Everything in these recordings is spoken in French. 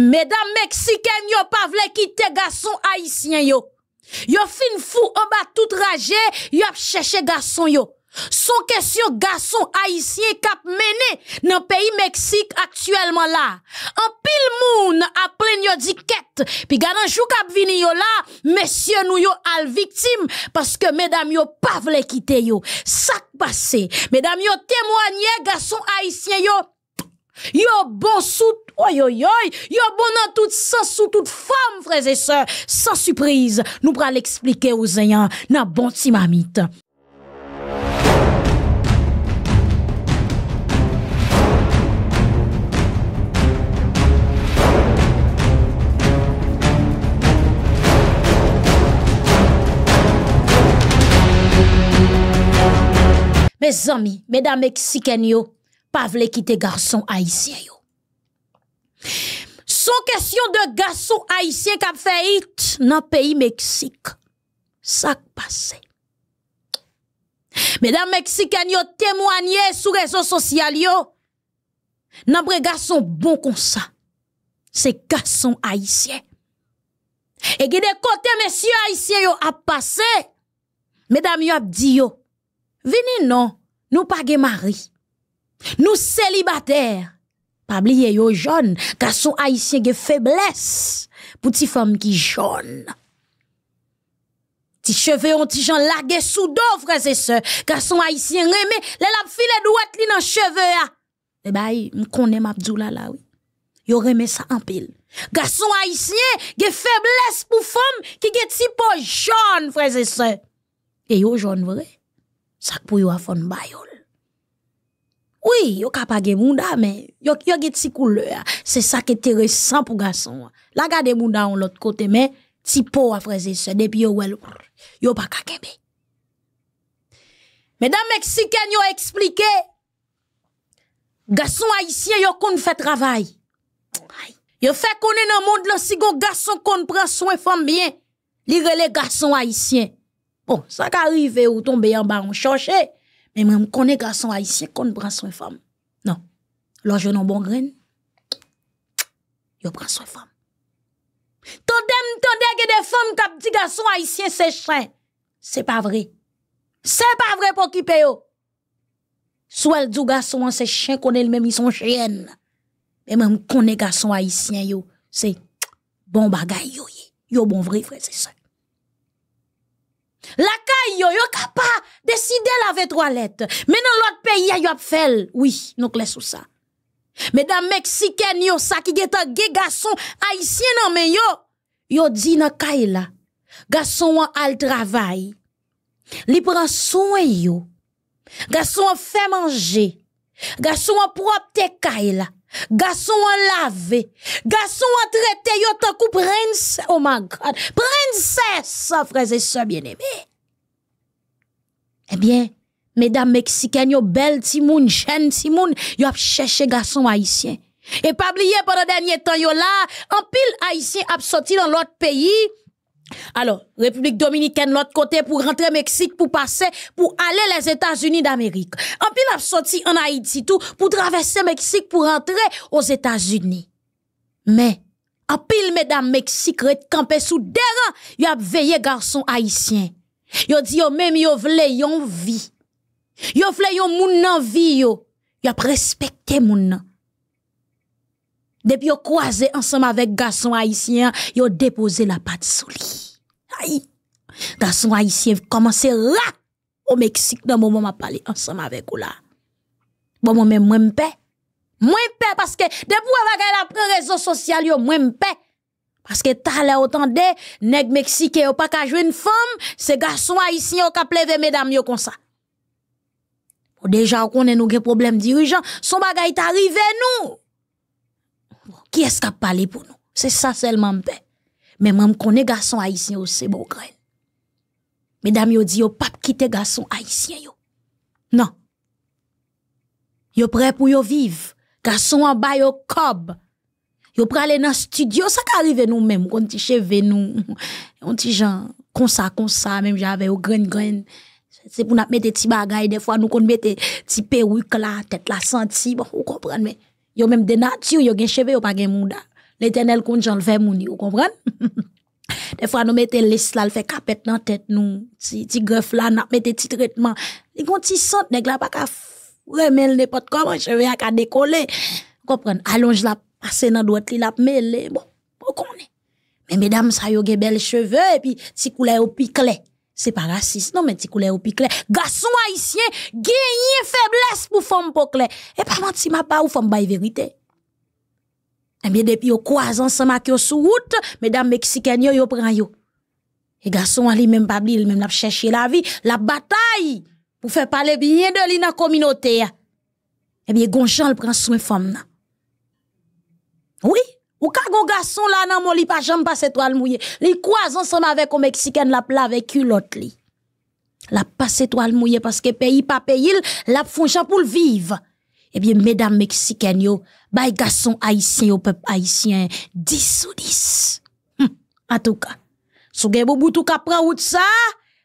Mesdames Mexicaines, yo pas vle quitter garçon haïtien yo. Yo fin fou en bas tout rage, yo ap chercher garçon yo. Son question garçon haïtien kap mené dans pays Mexique actuellement là. En pile moun a plein yo di ket. Puis gadan jou kap vini yo là, messieurs nous yo al victime parce que mesdames yo pas vle quitter yo. Sak passé. Mesdames yo témoigné garçon haïtien yo Yo bon sous oi yo yo, yo bon dans tout sens sous toute femme frères et sœurs, sans surprise, nous pral l'expliquer aux ayants nan bon ti mamite. Mes amis, mesdames mexicaines pas vle quitter garçon haïtien yo. Son question de garçon haïtien qui a fait dans pays Mexique. Ça passe. Mesdames mexicaines yo témoigné sur réseaux sociaux. Nan bre garçon bon comme ça. C'est garçon haïtien. Et qui de côté messieurs haïtiens a passé. Mesdames yo a dit yo. Non, nous pas mari. Nous célibataires. Pas oublier yo jeune, garçon haïtien ge faiblesse pour ti femme qui jaune. Ti cheveux ont ti jan lage sous dos frères et sœurs. Garçon haïtien remé, les la file douette li nan cheveux ya. Eh bay, m connais m'a la là oui. Yo remé ça en pile. Garçon haïtien ge faiblesse pour femme qui ge ti po frères et sœurs. Et yo jaune vrai? Ça pour yo a fon bayol. Oui, yo kapage mounda, mais yo, yo get si couleur. C'est ça qui est intéressant pour garçon. La gade mounda on l'autre côté, mais ti po a frère et depuis yo wel, yo pas kakebe. Mesdames mexicaines yo expliqué, garçon haïtien yo kon fait travail. Yo fait connaît dans monde là si gon garçon kon prend soin femme bien, li rele garçon haïtien. Bon, ça qu'arrive ou tombe en bas on chercher. Men mwen konen gason haisyen kon pran son fam. Non. Lò jenon bon gren, yo pran son fam. Tande m tande ge de fam kap di gason haisyen se chen. Se pa vre. Se pa vre pou ki pe yo. Sou el djou gason an se chen konen l menm yi son chen. Men mwen konen gason haisyen yo. Se bon bagay yo ye. Yo bon vre vre se se. La caille yo, kapa décider laver toilette. Mais dans l'autre pays, yo fait. Oui, nous clés sous ça. Mesdames mexicaines yo, ça qui geta ge garçon haïtien non mais yo, yo dit dans caille là. Garçon al travail. Li prend soin yo. Garçon fait manger. Garçon propre te caille là. Garçon lavé. Garçon traité yo coup prince. Oh my God. Princesse, frères et sœurs bien-aimés. Eh bien, mesdames mexicaines, yo belle timoun, jeune timoun, yo ap cherché garçon haïtien. Et pas oublier pendant dernier temps yo là, en pile haïtien ap dans l'autre pays. Alors, République Dominicaine, l'autre côté, pour rentrer Mexique, pour passer, pour aller les États-Unis d'Amérique. En pile ap sorti en Haïti tout, pour traverser Mexique, pour rentrer aux États-Unis. Mais, en pile, mesdames Mexique, campé sous deran, yo ap veillé garçon haïtien. Yo dit yo même yo vle yon vie. Yo vle yon moun nan vie yo. Ap respecté moun nan. Depuis yo croisé ensemble avec garçon haïtien, yo déposé la patte sous lui. Aïe. Garçon haïtien commencé là au Mexique dans moment m'a parlé ensemble avec ou là. Bon moi même moi m'paix. Moi m'paix parce que depuis ou la prend réseau social yo moi m'paix. Parce que t'as l'air autant de nèg mexicain ou pas qu'à jouer une femme, c'est garçon haïtien qu'a plevé mesdames yo comme ça. Déjà on connaît nous des problèmes dirigeants, son bagay t'arrive nous. Qui est-ce qui a parlé pour nous? C'est ça seulement m'paix. Mais moi connais garçon haïtien aussi bon grain. Mesdames yo dit yo pas quitter garçon haïtien yo. Non. Yo prêt pour yo vivre. Garçon en bas yo cob. Yo prale dans studio, ça qu'arrive nous même, quand ti cheve nous, on ti gens comme ça comme ça même j'avais au grain grain. C'est pour nous mettre des petits bagages des fois nous qu'on mettre petit perruque là, tête la senti, bon, vous comprenez mais yo même de nature, yo gen cheve yo pas gen mouda. l'éternel compte j'en le fait mouni, vous comprenez? Des fois, nous mettons liste là, le fait capette dans tête nous, ti, ti greffe là, nous mettons petit traitement. Les gon ti sent, nèg la pas ka remel n'importe comment, cheveux a ka décoller. Comprendre? Allonge la, passer dans droite li la mêler. Bon, on connaît. Mais mesdames, ça yo gen belles cheveux, et puis ti couleur au piclet. Se pa rasis, non men ti koule ou pi kle. Gason haisyen, genye febles pou fom pou kle. E pa man ti ma pa ou fom bay verite. Ebyen depi yo kwa zan semak yo sou wout, medan Meksiken yo yo pran yo. E gason ali men pabli, el men lap chèche la vi, lap batay pou fè pale binye de li nan kominote ya. Ebyen eh Gonchon l pran sou fom nan. Oui. Ou ka gon garçon là nan mon li pas jambe passe étoile mouillé. Li croise ensemble avec un mexicaine la pla avec culotte li. La passe étoile mouillé parce que pays pas pays, la font pour vivre. Eh bien, mesdames mexicaines yo, bay garçon haïtien au peuple haïtien, 10 ou 10. Hum, en tout cas, sou gen boubou tout ka pran route ça,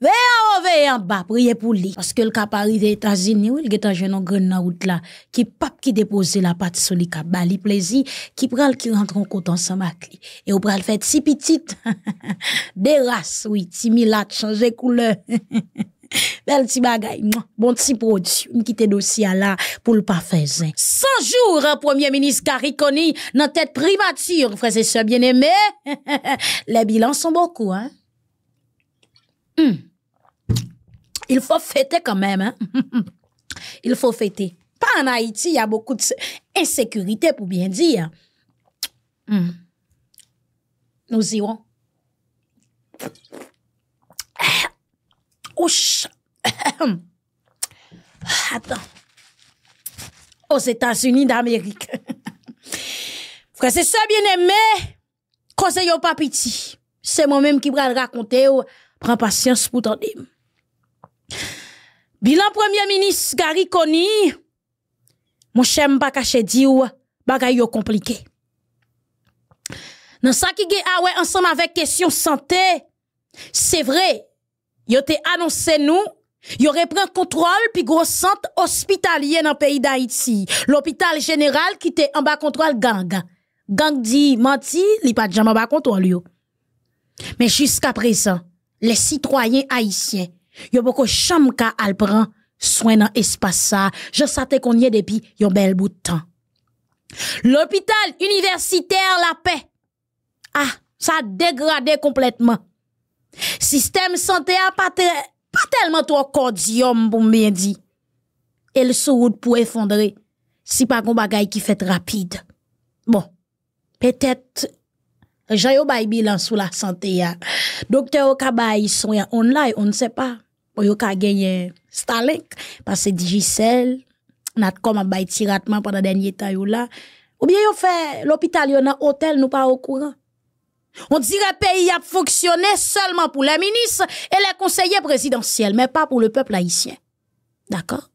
ve haut, ve en bas, priez pour lui. Parce que le cap arrive aux États-Unis, il get un jeune grand na route là, qui pape qui dépose la patte sur li ka bali plaisir, qui prend qui rentre en côte ensemble avec lui. Et ou pral fait si petite, des races, oui, ti milat, changer couleur. Bel ti bagay, bon ti quitte dossier là pour le pas faire zin. 100 jours, hein, Premier ministre Gary Conny, dans tête primature, frères et sœurs bien-aimés. Les bilans sont beaucoup, hein. Hum. Il faut fêter quand même, hein. Il faut fêter. Pas en Haïti, il y a beaucoup d'insécurité pour bien dire. Hum. Nous irons. Ouch. Attends. Aux États-Unis d'Amérique. Frère, c'est ça bien aimé. Conseil au papiti. C'est moi-même qui va le raconter. Prends patience pour t'en dire. Bilan Premier ministre Gary Conny. Mon cher pas caché di ou bagay yo compliqué. Dans ça qui est ah ouais ensemble avec question santé, c'est vrai, yo te annoncé nous Yo reprend contrôle puis gros centre hospitalier dans le pays d'Haïti. L'hôpital général qui était en bas contrôle gang. Gang dit menti, li pas jamais en bas contrôle yo. Mais jusqu'à présent, les citoyens haïtiens, yo beaucoup chambre ka al prend soin dans espace ça. Je savais qu'on y est depuis yon bel bout de temps. L'hôpital universitaire La Paix. Ah, ça a dégradé complètement. Système santé a pas, pas tellement trop cordium pour bien dire. Et le route pour effondrer si pas un bagay qui fait rapide. Bon, peut-être j'ai bay bilan sous la santé ya. Docteur Okabay soin online, on ne sait pas. Ou yo ka gagné Starlink parce que Digicel n'a comme bay tiratement pendant dernier temps yo là. Ou bien yo fait l'hôpital yo nan hôtel nous pas au courant. On dirait pays a fonctionné seulement pour les ministres et les conseillers présidentiels, mais pas pour le peuple haïtien. D'accord?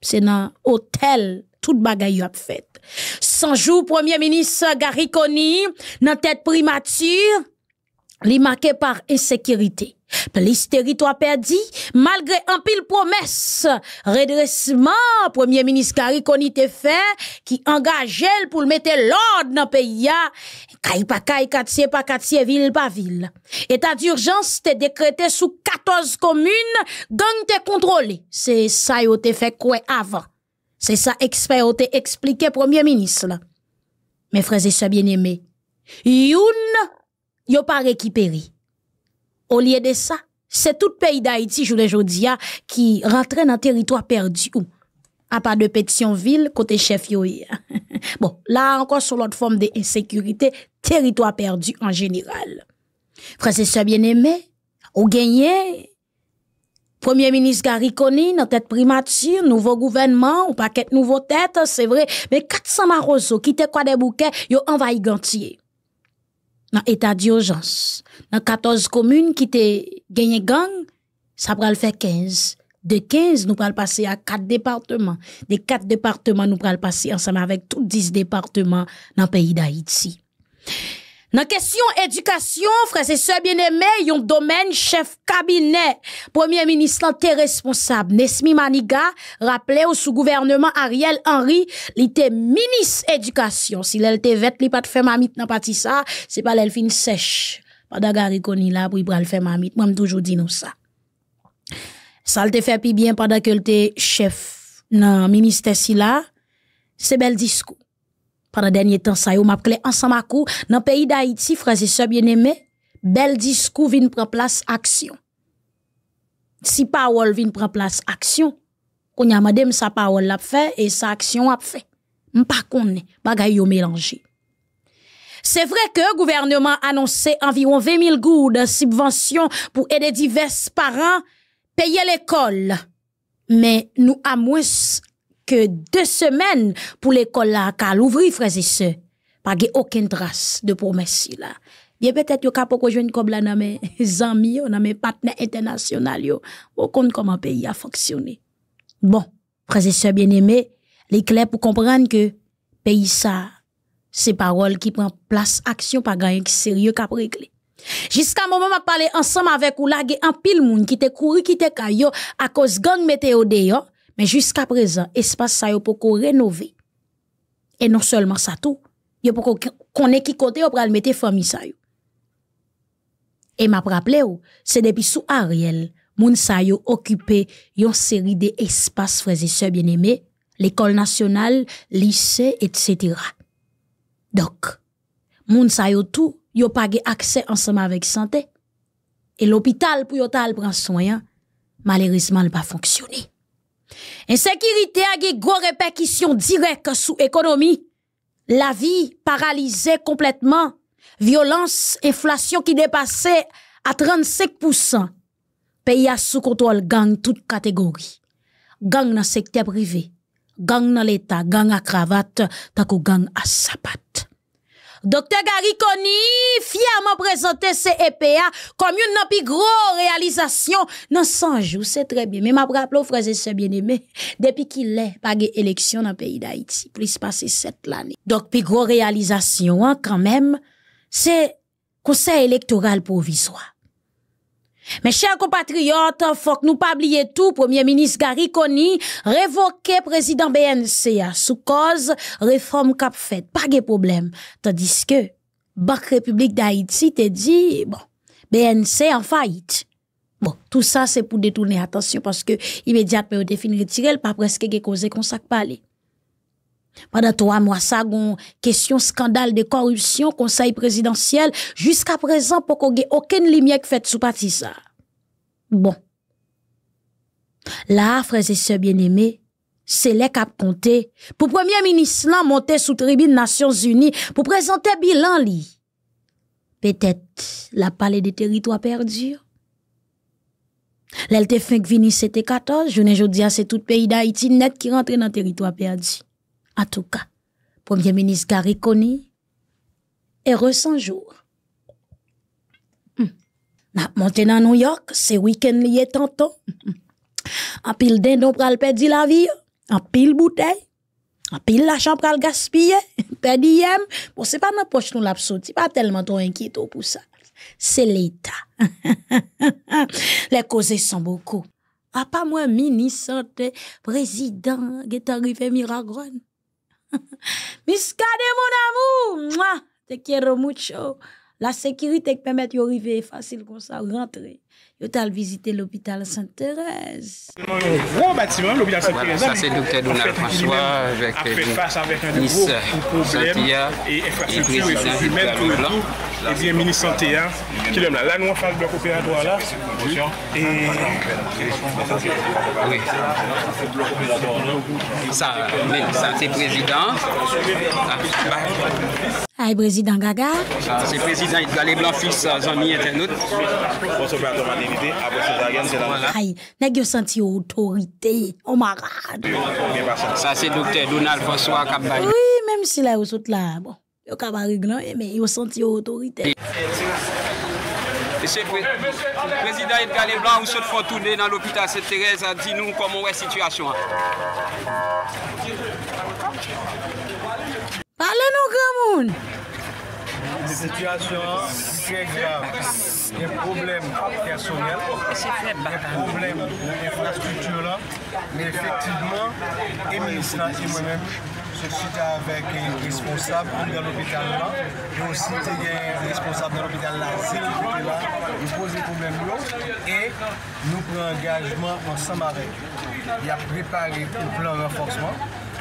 C'est dans hôtel tout bagaille a fait. 100 jours premier ministre Gary Conny dans tête primature, li marqué par insécurité. Police territoire perdu, malgré un pile promesse, redressement, premier ministre Gary Conny te fait, qui engage pour mettre l'ordre dans le pays, Kay pa kay, quartier pa quartier, ville pa ville. État d'urgence te décrété sous 14 communes, gang te contrôlé. C'est ça yo te fait quoi avant? C'est ça expert te expliqué premier ministre. Mes frères et sœurs bien-aimés, youn yo pas récupéré. Au lieu de ça, c'est tout pays d'Haïti, je le dis, qui rentre dans territoire perdu à part de Pétionville, côté chef yo. bon, là encore sur l'autre forme d'insécurité, territoire perdu en général. Frères et sœurs bien-aimés, au gagné, Premier ministre Gariconi nan tèt primatir, nouvo gouvenman, ou paket nouvo tèt, se vre, men 400 maroso ki te kwa de bouke, yo anvay gantye. Nan etat di ojans, nan 14 komune ki te genye gang, sa pral fè 15. De 15, nou pral pase a 4 departement. De 4 departement, nou pral pase ansama avèk tout 10 departement nan peyi da Iti. Nan kesyon edukasyon, frase se bieneme, yon domen chef kabine. Premier ministre lan te responsable. Nesmi Maniga, rappele ou sou gouvernement Ariel Henry, li non te ministre edukasyon. Si lel te vet, li pat fe mamit nan pati sa, se pa lel fin sech. Pada gari koni la pou i pral fe mamit. Mwen toujou di nou sa. Sa l te fe pi bien pada ke l te chef nan minister si la, se bel diskou. Padan denye tan sa yo map kle ansan makou, nan peyi da Haiti, fraze se bien eme, bel diskou vin pran plas aksyon. Si pa wol vin pran plas aksyon, kon yamade msa pa wol ap fe, e sa aksyon ap fe. Mpa konne, bagay yo melange. Se vre ke gouvernement anonse environ 20 000 goud subvensyon pou ede divers paran peye l'ekol. Men nou amwes ke de semen pou l'ekol la ka louvri freze se. Pa ge oken dras de. Ye petet yo kapo ko jwen kob la nan men zami yo, nan men patne internasyonal yo. Okon koman peyi a foksyone. Bon, freze se bien eme, li kle pou kompran ke peyi sa, se parol ki pran plas aksyon pa ganyen ki serye kap regle. Jiska mou mou ma pale ansam avek ou la ge an pil moun ki te kouri ki te kayo a kos gang meteo de yo, men jiska prezan, espas sa yo pou ko renove. E non selman sa tou, yo pou konen ki kote yo pral mete fomi sa yo. E ma praple ou, se depi sou a riel, moun sa yo okupe yon seri de espas freze se bien eme, l'ekol nasyonal, lise, etc. Dok, moun sa yo tou, yo pa ge akse ansama vek sante, e l'opital pou yo tal pran soyan, malerizman l pa fonksyoni. Ensekirite a ge gwo repekisyon direk sou ekonomi, la vi paralize kompletman, violans, inflasyon ki depase a 35%, peyi a sou kontrol gang tout kategori. Gang nan sekte privé, gang nan l'Etat, gang a kravat, tako gang a sapat. Dr. Gary Koni fyaman prezante CEPA kom yon nan pi gro realizasyon nan sanjou, se trebyen. Men ma praplo fraze se bieneme, depi ki le page eleksyon nan peyi da Iti, plis pase set lani. Dok pi gro realizasyon an, kanmem, se konsey elektoral provizwa. Men chèr kompatriot, fòk nou pa bliye tou, Premier Ministre Gary Koni revoke prezident BNC a sou koz reform kap fèd. Pa ge problem. Tandis ke Bak Republik d'Haïti te di, bon, BNC an fayit. Bon, tout sa se pou detourne atensyon, paske imediat pe ou defini retirel, pa preske ge koze konsak pale. Pendant trois mois, ça gon question scandale de corruption, conseil présidentiel. Jusqu'à présent, pour qu'on ait aucune lumière qui fait sous parti ça. Bon. Là, frères et sœurs bien-aimés, c'est les cap compté. Pour premier ministre, là, monter sous tribune Nations Unies, pour présenter bilan, li. Peut-être, la palais des territoires perdus. L'elte fin vini, c'était 14. Je ne dis c'est tout pays d'Haïti net qui rentre dans le territoire perdu. A tou ka, Premier Ministre Gary Koni, e resanjou. Na monte nan New York, se wiken liye tanton, an pil den don pral pedi la vi, an pil boutei, an pil la chan pral gaspye, pedi yem, bon se pa nan poch nou la psoti, pa telman ton enkito pou sa. Se l'Etat. Le koze son boku. A pa mwen minisante, prezident, getarife miragron. Miskade mon amou, te kero moucho, la sekirite k pemet yo rive fasil kon sa rentre. Yo tal vizite l'Hopital Sainte-Thérèse. Gros bâtiment, l'Hopital Sainte-Thérèse. Ça, c'est Dr. Donald François avec a fait face avec un Miss gros problème Santia et infrastructure et même Hitler tout le Blanc. tout. Et bien, ministre Santé, hein, qui l'aime là. Là, nous, on fait le bloc opératoire là. Et Oui. Ça, mais ça, c'est président. Ah, Ay, prezident Gaga, c'est président Galé Blanc, fils, ami internaute. poste opératoire maternité, après césarienne, c'est la ay, neg yo senti yo otorite, o marade. Ça, c'est Dr. Donald François Kabay. Oui, menm si la yo sot la, bon, yo kabari glan, men yo senti yo otorite. Monsieur le pré- président Edgar Leblanc, ou saute font tourner dans l'hôpital Sainte-Thérèse, dis-nous comment est la situation. Pale nou gran moun. Situation très grave. Il y a un problème personnel, il y a un problème de l'infrastructure là, mais effectivement, et et moi-même, je suis avec un responsable dans l'hôpital là, et aussi un responsable dans l'hôpital là, sécurité là, nous pose les problèmes et nous prenons engagement ensemble avec. Il a préparé un plan de renforcement.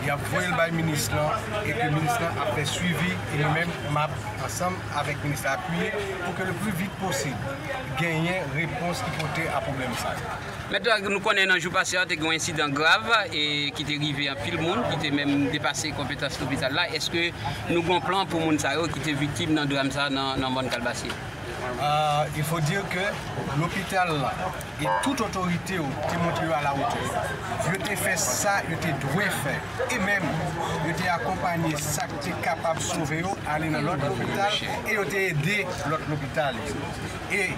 y ap voyel bay minis lan, e ke minis lan ap fè suivi, e nou men map ansam avèk minis lan apuye, pou ke le plu vit posib, genyen repons ki pote a problem sa. Mèdou ak nou konen anjou pase a te gwen insidan grave, e ki te rive an pil moun, ki te men depase kompetans l'hôpital la, eske nou gwen plan pou moun sa yo ki te vitim nan dram sa nan moun kalbasi? Euh, il fò dir ke l'hôpital et toute autorité qui monté à la hauteur, je t'ai fait ça, je t'ai doué faire. Et même, je t'ai accompagné ça que tu capable de sauver, aller dans l'autre hôpital et je t'ai aidé l'autre hôpital. Et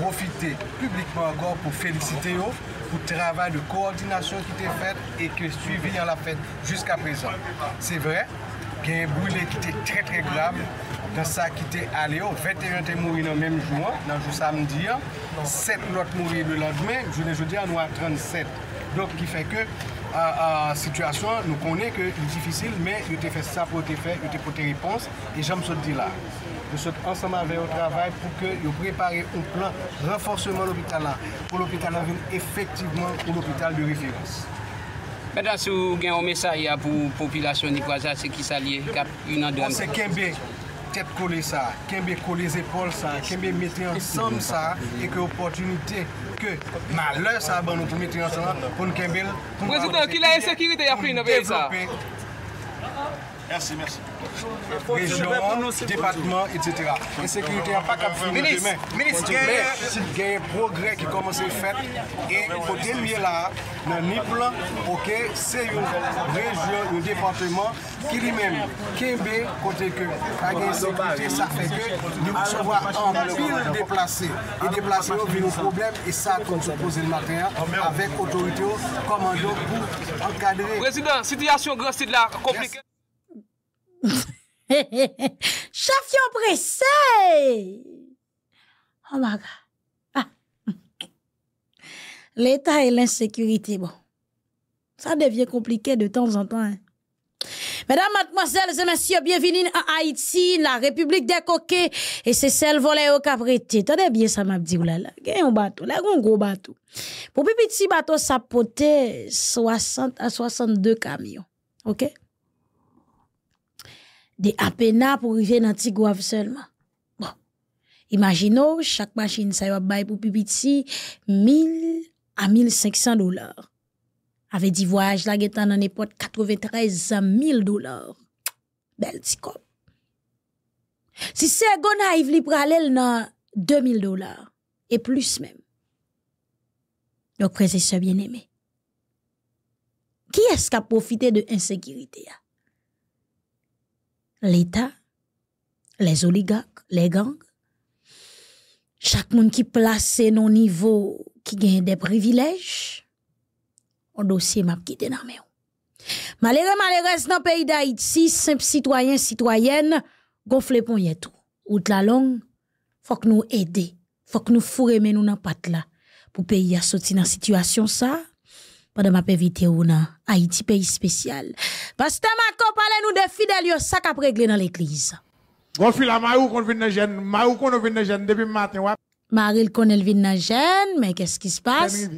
profiter publiquement encore pour féliciter eux pour le travail de coordination qui était fait et que suivi en l'a fait jusqu'à présent. C'est vrai, gen brule ki te tre tre grab, dan sa ki te ale yo, 21 te mouri nan menm jouan, nan jou samdi ya, 7 lot mouri le landmen, jounen joudi an nou a 37. Dok ki fe ke, a situasyon nou konen ke li difisil, men yo te fe sa pou te fe, yo te pou te repons, e janm sot di la. Yo sot ansanman ve yo travay pou ke yo prepare un plan renforseman l'hôpital la, pou l'hôpital la vin efektiveman pou l'hôpital de référence. Mèda sou gen yon mesay ya pou populasyon Nikwaza se ki sa liye kap yon an don. Se kembe tet kole sa, kembe kole zepol sa, kembe metri ansam sa, e ke opotunite ke malè sa ban nou pou metri ansam la, pou nou kembe... Prezident, ki la ensekirite ya pri nan vey sa? Merci, merci. rejon, depatman, etc. E sekurite an pa kap fin nan temen. Minis, genye progre ki komanse fet, e kote miye la nan Nipla, ok, se yon rejon, yon depatman, ki li men, kenbe kote ke, agen sekurite, sa feke, nou chouwa an pil deplase. E deplase yo vi nou problem, e sa kon se pose l mater, avek otorite yo, komando pou ankadre. Prezident, sityasyon gran sit la komplike. Compliquée. Champion pressé. Oh my God. Ah. L'État et l'insécurité, bon. Ça devient compliqué de temps en temps. hein. Mesdames, mademoiselles et messieurs, bienvenue à Haïti, la République des coquets, et c'est celle volée au caprété. Tenez bien ça m'a dit, là, un bateau, là, un gros bateau. Pour petit bateau, ça potait 60 à 62 camions. OK? de apena pou rive nan ti gouav selman. Bon, imagino, chak machin sa yo bay pou pipiti 1000 a 1500 dolar. Ave di voyaj la getan nan epot 93 a 1000 dolar. Bel ti kop. Si se gona yiv li pralel nan 2000 dolar, e plus men. Dok prese se bien eme. Ki eska profite de insekirite ya? L'État, les oligarques, les gangs, chaque monde qui placé non niveau qui gagne des privilèges, on dossier m'a quitté dans main. Malheureux, malheureuse dans le pays d'Haïti, simple citoyen, citoyenne, gonfle pon yé tout. Out la longue, faut que nous aider, faut que nous fourrer nous dans pat là pour pays à sortir dans situation ça. Pendant ma éviter ou nan Haïti pays spécial. Pasteur Marco parle nous de fidèles yo ça qu'a réglé dans l'église. Gon fil la maou kon vin nan jen, maou kon vin nan jen depuis matin wap. Marie connaît nan jeune, mais qu'est-ce qui se passe?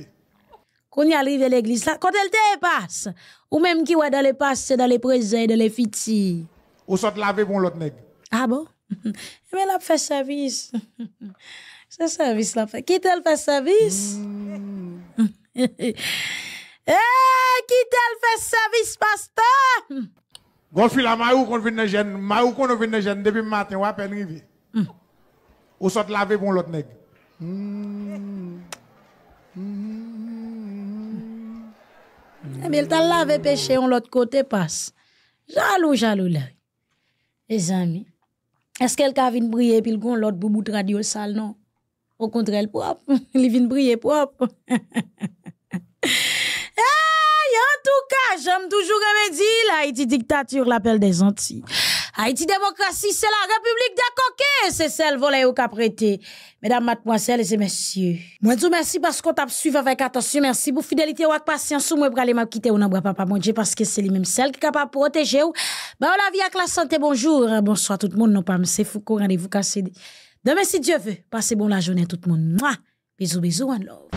Quand y arrive à l'église là, quand elle te passe, ou même qui ouais dans les passes, c'est dans les présents, dans les fitis. Ou sot lave pour l'autre nèg. Ah bon? Mais la fait service. C'est service la fait. Qui tel fait service? Eh, ki tel fè servis pasteur? Hmm. Gon fila marou kon vin nan jen, marou kon vin nan jen, depi matin wapen rivi. Mm. Ou sot lave bon lot neg. Mm. Mm. Emi, el tan lave peche yon lot kote pas. Jalou, jalou la. E zami, eske el ka vin briye pil kon lot boubout radio sal non? Ou kontre el prop, li vin briye prop. Toujours me dire, Haïti dictature, l'appel des Antilles. Haïti démocratie, c'est la République coquets, c'est celle volée au prêté. Mesdames, mademoiselles et messieurs. Moi, vous merci parce qu'on t'a suivi avec attention. Merci pour fidélité ou patience. Moi, pour aller quitter ou n'abra papa mon Dieu parce que c'est lui-même celle qui est capable de protéger ou. Ben, la vie avec la santé. Bonjour. Bonsoir tout le monde. Non pas, c'est Foucault. Rendez-vous cassé. Demain, si Dieu veut. Passez bon la journée tout le monde. Bisous, bisous, and love.